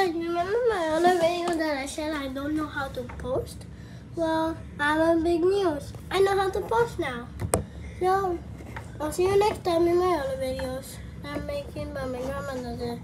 Guys, remember my other video that I said I don't know how to post? Well, I have a big news. I know how to post now. So, I'll see you next time in my other videos. I'm making, but my grandma does